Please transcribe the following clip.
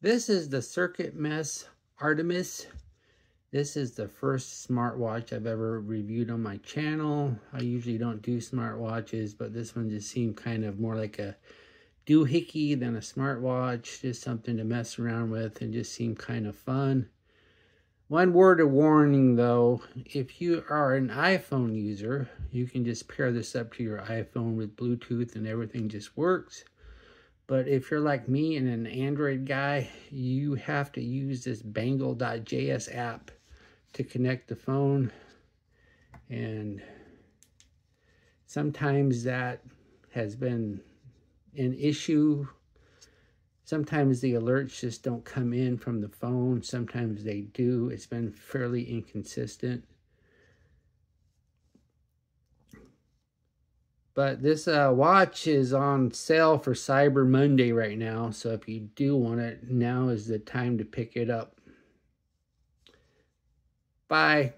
This is the CircuitMess Artemis. This is the first smartwatch I've ever reviewed on my channel. I usually don't do smartwatches, but this one just seemed kind of more like a doohickey than a smartwatch. Just something to mess around with and just seemed kind of fun. One word of warning though, if you are an iPhone user, you can just pair this up to your iPhone with Bluetooth and everything just works. But if you're like me and an Android guy, you have to use this bangle.js app to connect the phone. And sometimes that has been an issue. Sometimes the alerts just don't come in from the phone. Sometimes they do. It's been fairly inconsistent. But this uh, watch is on sale for Cyber Monday right now. So if you do want it, now is the time to pick it up. Bye.